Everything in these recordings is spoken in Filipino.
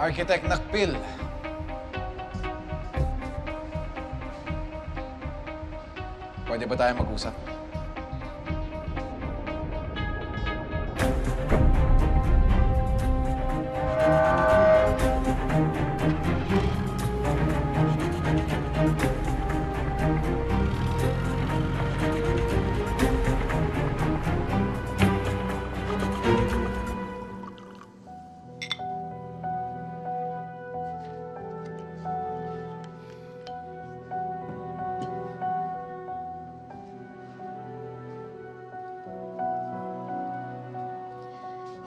Architect Nakpil. Pwede ba tayo mag-usap?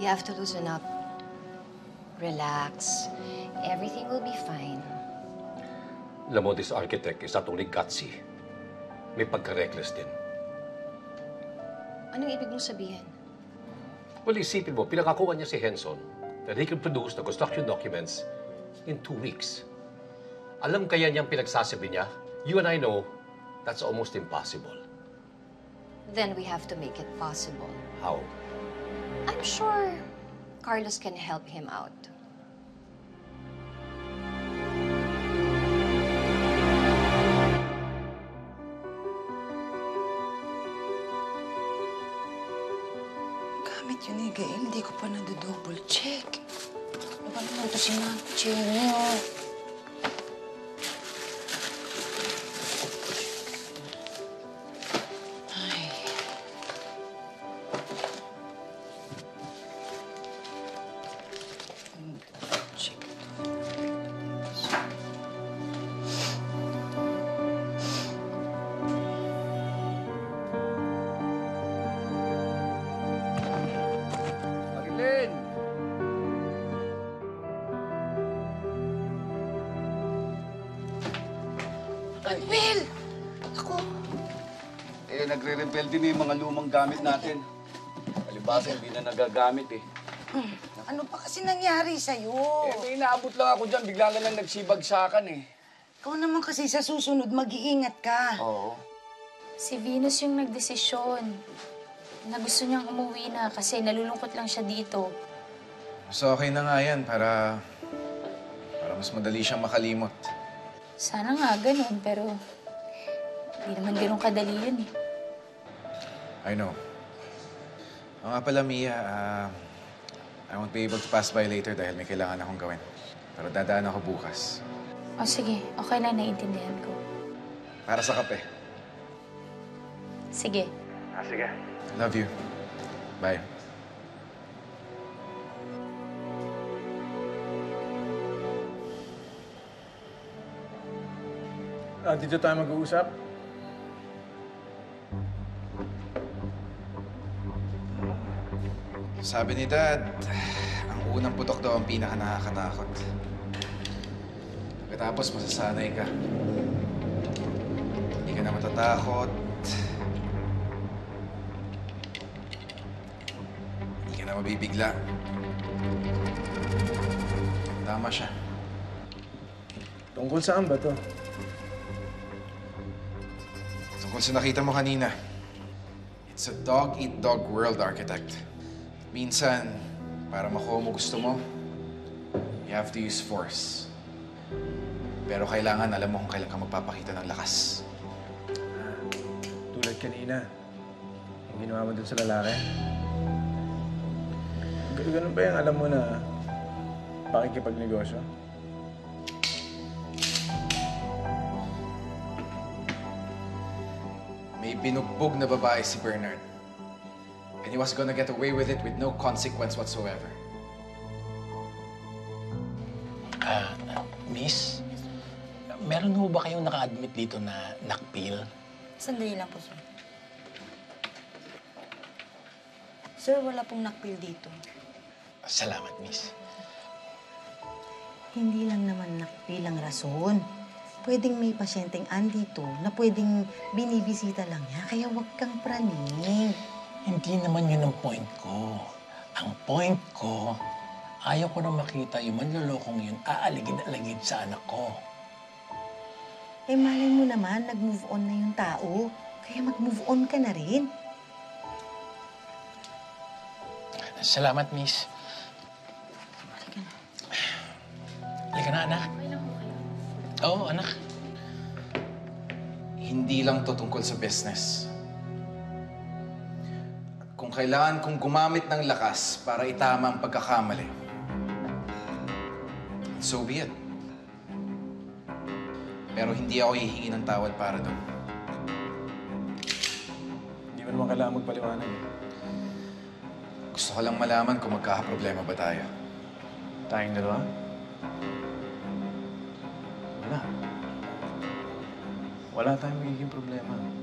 You have to loosen up. Relax. Everything will be fine. Alam mo, this architect is not only gutsy, may pagka-reckless din. Anong ibig mong sabihin? Well, isipin mo, pinakakuha niya si Henson that he can produce the construction documents in two weeks. Alam kaya niyang pinagsasabi niya? You and I know that's almost impossible. Then we have to make it possible. How? I'm sure Carlos can help him out. Gamit yun eh, Gail. Hindi ko pa nado-double check. Ano ba naman ito si Jenny, oh? Will! Ako. Eh, nagre-rebel din yung mga lumang gamit natin. Palibasa, hindi na nagagamit eh. Ano pa kasi nangyari sa'yo? Eh, may inaabot lang ako dyan. Bigla na lang nagsibagsakan eh. Ikaw naman kasi sa susunod, mag-iingat ka. Oo. Si Venus yung nagdesisyon na gusto niyang umuwi na kasi nalulungkot lang siya dito. So okay na nga yan para... para mas madali siyang makalimot. Sana nga ganun, pero hindi naman ganun kadali yun eh. I know. Oo nga pala, Mia, ah, I won't be able to pass by later dahil may kailangan akong gawin. Pero dadaan ako bukas. O sige, okay lang, naiintindihan ko. Para sa kape. Sige. Love you. Bye. Ah, dito tayo mag-uusap. Sabi ni Dad, ang unang putok daw ang pinaka nakakatakot. Pagkatapos, masasanay ka. Hindi ka na matatakot. Hindi ka na mabibigla. Tama siya. Tungkol saan ba to? Tungkol sa nakita mo kanina, it's a dog-eat-dog world, architect. Minsan, para makuha mo gusto mo, you have to use force. Pero kailangan alam mo kung kailan ka magpapakita ng lakas. Tulad kanina. Yung ginawa mo dun sa lalaki. Ganun ba yung alam mo na pakikipagnegosyo? Binugbog na babae si Bernard. And he was gonna get away with it with no consequence whatsoever. Ah, miss, meron ho ba kayong naka-admit dito na nakpil? Sandali lang po, sir. Sir, wala pong nakpil dito. Salamat, miss. Hindi lang naman nakpil ang rason. Pwedeng may pasyenteng andito na pwedeng binibisita lang niya, kaya huwag kang praning. Hindi naman yun ang point ko. Ang point ko, ayaw ko na makita yung manlolokong yun aaligid-aligid sa anak ko. Eh, malay mo naman, nag-move on na yung tao. Kaya mag-move on ka na rin. Salamat, miss. Halika na. Halika na, anak. Oo, anak. Hindi lang to tungkol sa business. Kung kailangan kong gumamit ng lakas para itama ang pagkakamali, so be it. Pero hindi ako hihingi ng tawad para doon. Hindi mo naman kailangan magpaliwanag eh. Gusto ko lang malaman kung magkakaproblema ba tayo. Tayong dalawa? Wala tayong magiging problema.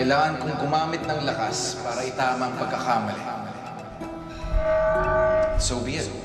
Kailangan kong gumamit ng lakas para itama ang pagkakamali, so be it.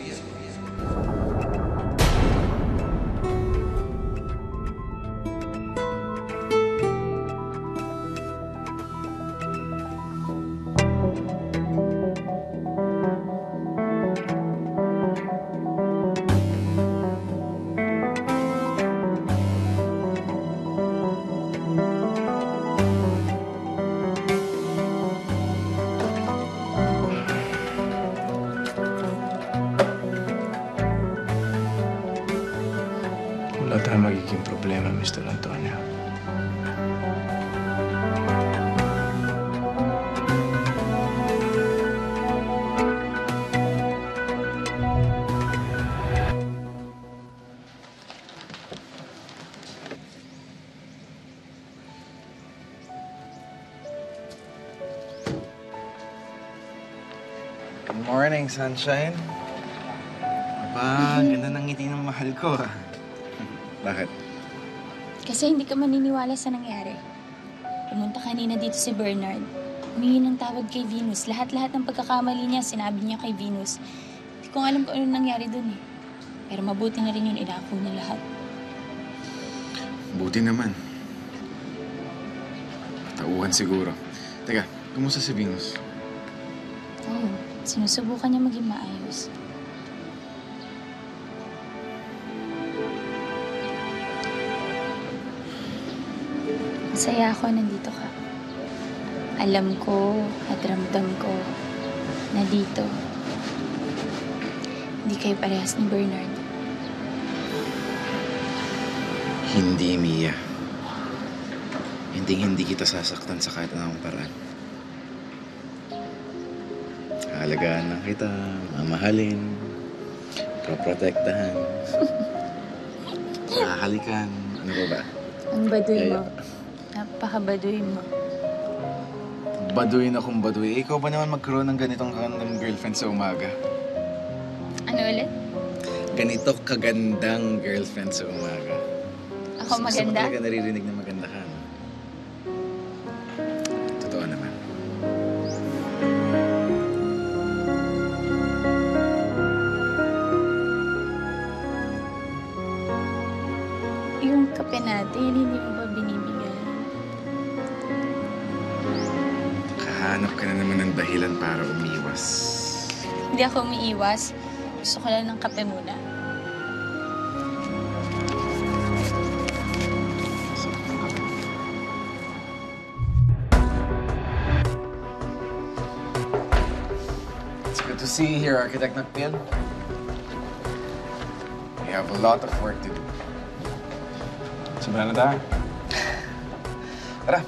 Morning, sunshine. Aba, ganda ng ngiti ng mahal ko ah. Bakit? Kasi hindi ka maniniwala sa nangyari. Pumunta kanina dito si Bernard. Humingi ng tawad kay Venus. Lahat-lahat ng pagkakamali niya, sinabi niya kay Venus. Hindi ko alam kung ano nangyari dun eh. Pero mabuti na rin yun, inako niya lahat. Buti naman. Tauhan siguro. Teka, kumusta si Venus? Sinusubukan niya maging maayos. Masaya ako nandito ka. Alam ko at ramdam ko na dito, hindi kayo parehas ni Bernard. Hindi, Mia. Hindi hindi kita sasaktan sa kahit anong paraan. Halagaan lang kita, mamahalin, proprotektahan, makakalikan, ano ba ba? Ang baduy mo. Napakabaduy mo. Baduy na kung baduy. Ikaw ba naman magkaroon ng ganitong kagandang girlfriend sa umaga? Ano ulit? Ganito kagandang girlfriend sa umaga. Ako Gusto maganda? ko talaga naririnig na maganda Hindi ako umiiwas. Gusto ko lang ng kape muna. It's good to see you here, Architect Nakpil. We have a lot of work to do. Sabihan na tayo. Tara.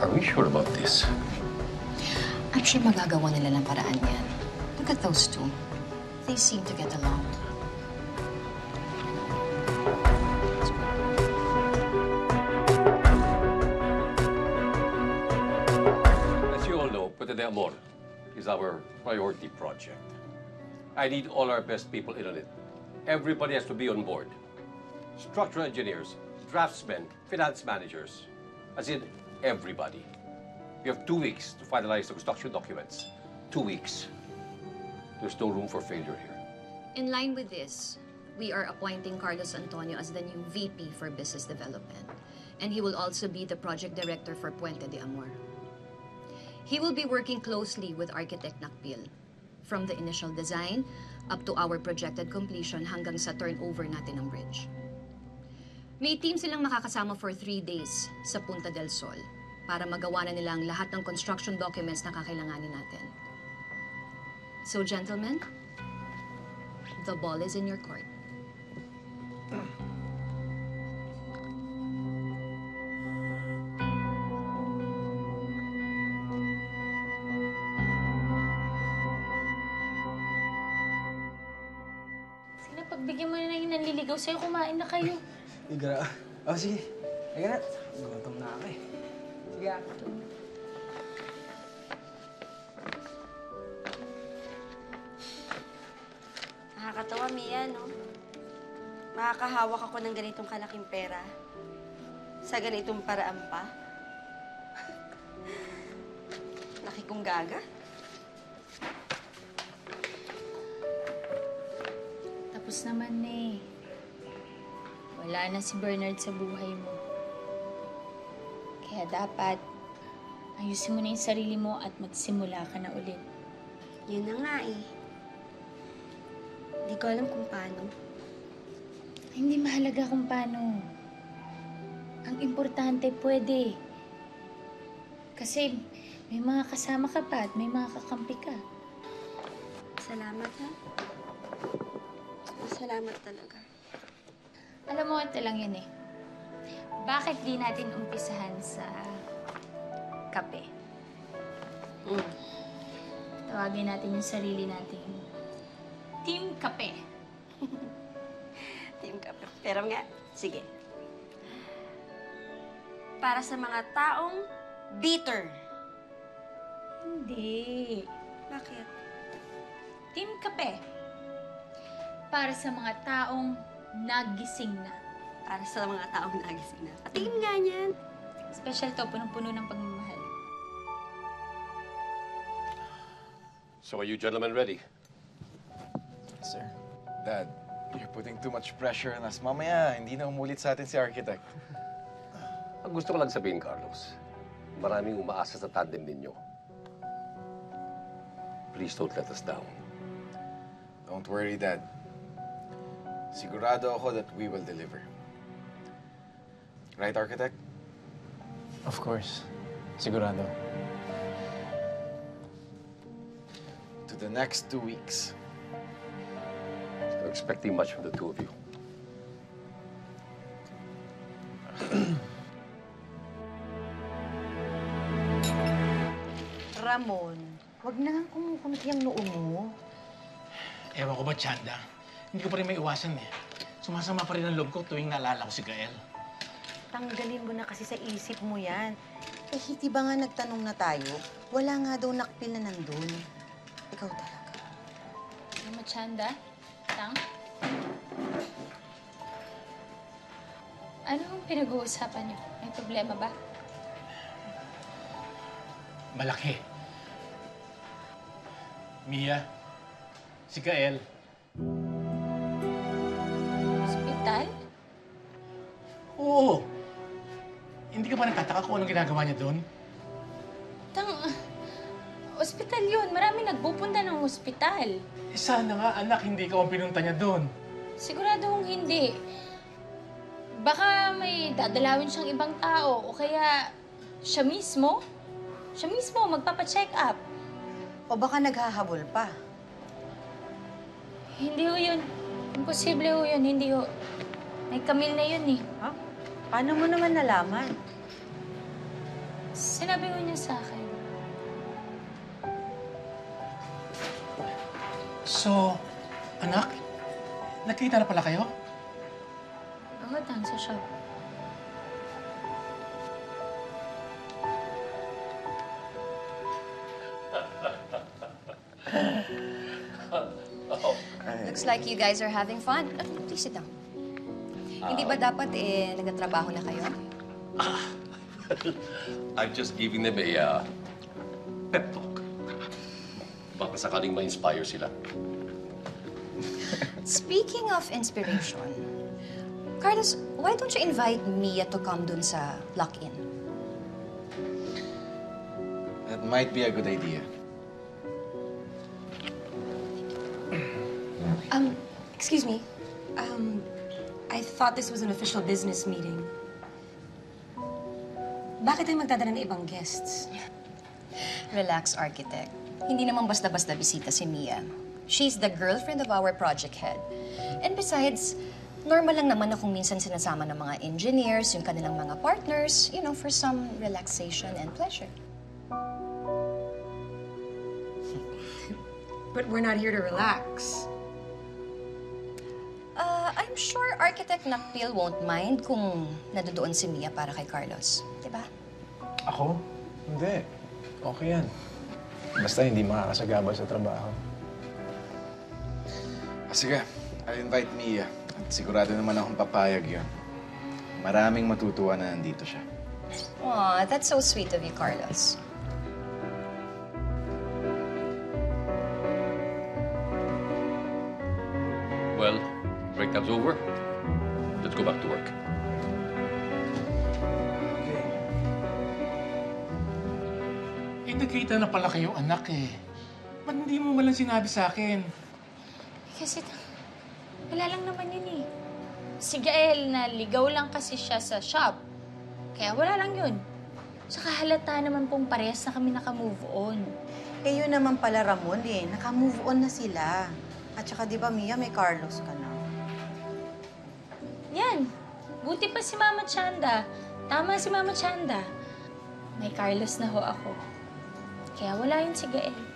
Are we sure about this? I'm sure magagawa nila ng paraan yan. Look at those two. They seem to get along. As you all know, Puente de Amor is our priority project. I need all our best people in on it. Everybody has to be on board. Structural engineers, draftsmen, finance managers. As in, everybody. We have two weeks to finalize the construction documents. Two weeks. There's no room for failure here. In line with this, we are appointing Carlos Antonio as the new VP for Business Development. And he will also be the project director for Puente de Amor. He will be working closely with architect Nakpil, from the initial design up to our projected completion hanggang sa turnover natin ng bridge. May team silang makakasama for three days sa Punta del Sol para magawa na nila ang lahat ng construction documents na kakailanganin natin. So, gentlemen, the ball is in your court. Sina, pagbigyan mo na lang yung nanliligaw sa'yo, kumain na kayo. Igra. Oh, sige. Sige na. Gutom na ako eh. Sige ah. Nakakatawa, Mia, no? Makakahawak ako ng ganitong kalaking pera. Sa ganitong paraan pa. Laki kong gaga. Tapos naman na eh. Wala na si Bernard sa buhay mo. Kaya dapat, ayusin mo na yung sarili mo at magsimula ka na ulit. Yun na nga eh. Hindi ko alam kung paano. Hindi mahalaga kung paano. Ang importante, pwede. Kasi may mga kasama ka pa at may mga kakampi ka. Salamat, ha? Salamat talaga. Alam mo, ito lang yun eh. Bakit di natin umpisahan sa kape? Mm. Tawagin natin yung sarili natin. Team Kape. Team Kape. Pero nga, sige. Para sa mga taong bitter. Hindi. Bakit? Team Kape. Para sa mga taong nagising na. Para sa mga taong nagising na. Patingin nga niyan. Special to, punong-puno ng pagmamahal. So are you gentlemen ready? Sir. Dad, you're putting too much pressure on us. Mamaya, hindi na umulit sa atin si architect. Ang gusto ko lang sabihin, Carlos, maraming umaasa sa tandem ninyo. Please don't let us down. Don't worry, Dad. Sigurado ako that we will deliver. Right, architect? Of course. Sigurado. To the next two weeks. I'm expecting much from the two of you. Ramon, wag na nga kumukunot yung noo mo. Ewan ko ba, Chanda? Hindi ko pa rin may iwasan eh. Sumasama pa rin ang loob ko tuwing naalala ko si Gael. Tanggalin mo na kasi sa isip mo yan. Eh, hindi ba nga nagtanong na tayo? Wala nga daw nakpil na nandun. Ikaw talaga. Ano mo, Chanda? Tang? Ano ang pinag-uusapan niyo? May problema ba? Malaki. Mia, si Gael, Hindi ka ba nagtataka kung anong ginagawa niya doon? Tang, ospital yun. Marami nagpupunta ng ospital. Eh, sana nga, anak, hindi ka ang pinunta niya doon. Siguradong hindi. Baka may dadalawin siyang ibang tao o kaya siya mismo. Siya mismo magpapacheck up. O baka naghahabol pa. Hindi ho yun. Imposible ho yun. Hindi ho. May kamil na yun eh. Ha? Paano mo naman nalaman? Sinabi ko niya sa akin. So, anak, nakita na pala kayo? Oo, Tang, sa shop. Looks like you guys are having fun. Please sit down. Hindi ba dapat eh, nagtatrabaho na kayo? I'm just giving them a uh, pep talk. Baka sakaling ma-inspire sila. Speaking of inspiration, Carlos, why don't you invite Mia to come dun sa lock-in? That might be a good idea. Um, excuse me. Um, I thought this was an official business meeting. Bakit tayo magdadala ng ibang guests? Relax, architect. Hindi naman basta-basta bisita si Mia. She's the girlfriend of our project head. And besides, normal lang naman na kung minsan sinasama ng mga engineers, yung kanilang mga partners, you know, for some relaxation and pleasure. But we're not here to relax. Uh, I'm sure Architect Nakpil won't mind kung nadodoon si Mia para kay Carlos. Ako? Hindi. Okay yan. Basta hindi makakasagabal sa trabaho. Ah, Sige, I'll invite Mia. At sigurado naman akong papayag yun. Maraming matutuwa na nandito siya. Aw, that's so sweet of you, Carlos. Well, break time's over. Let's go back to work. Nakita na pala kayo, anak eh. Ba't hindi mo walang sinabi sa akin? Kasi, wala lang naman yun eh. Si Gael na ligaw lang kasi siya sa shop. Kaya wala lang yun. Saka halata naman pong parehas na kami naka-move on. Eh, yun naman pala, Ramon eh. Naka-move on na sila. At saka, di ba, Mia, may Carlos ka na. Yan. Buti pa si Mama Chanda. Tama si Mama Chanda. May Carlos na ho ako. Kaya wala yun si Gael.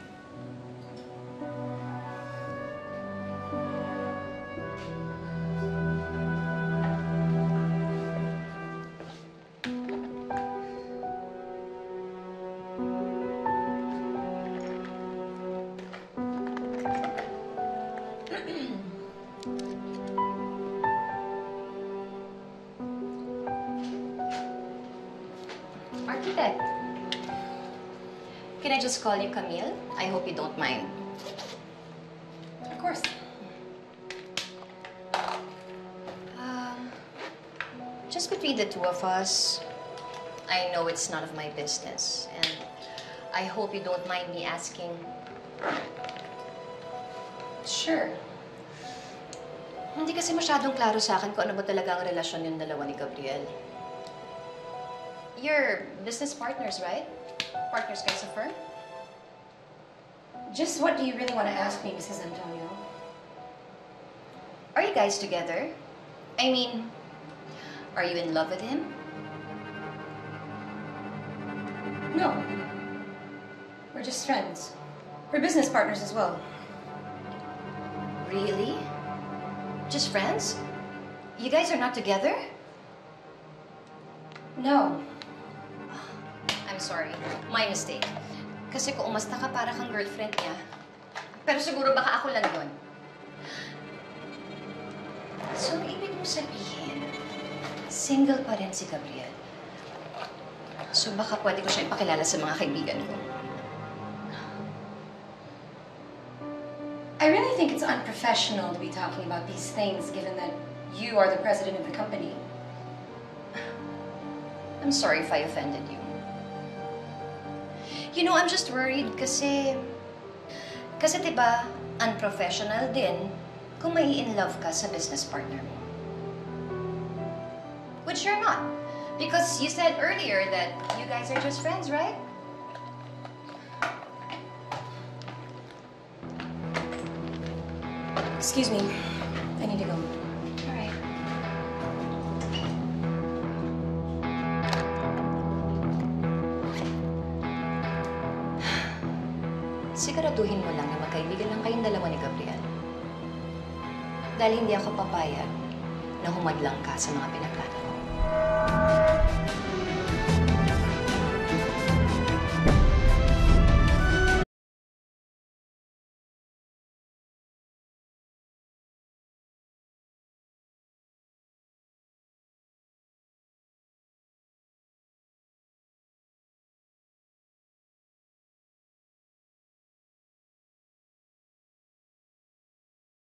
Can I just call you Camille? I hope you don't mind. Of course. Um, just between the two of us, I know it's none of my business, and I hope you don't mind me asking. Sure. Hindi kasi masyadong klaro sa akin kung ano ba talaga ang relasyon yung dalawa ni Gabriel. You're business partners, right? Partners kayo? Just what do you really want to ask me, Mrs. Antonio? Are you guys together? I mean, are you in love with him? No. We're just friends. We're business partners as well. Really? Just friends? You guys are not together? No. Sorry. My mistake. Kasi kung umasta ka para kang girlfriend niya. Pero siguro baka ako lang yun. So, ibig mo sabihin, single pa rin si Gabriel. So, baka pwede ko siya ipakilala sa mga kaibigan ko. I really think it's unprofessional to be talking about these things given that you are the president of the company. I'm sorry if I offended you. You know, I'm just worried kasi... Kasi diba, unprofessional din kung may in love ka sa business partner mo. Which you're not. Because you said earlier that you guys are just friends, right? Excuse me. I need to go. Siguraduhin mo lang na magkaibigan lang kayong dalawa ni Gabriel. Dahil hindi ako papayag na humadlang ka sa mga ko.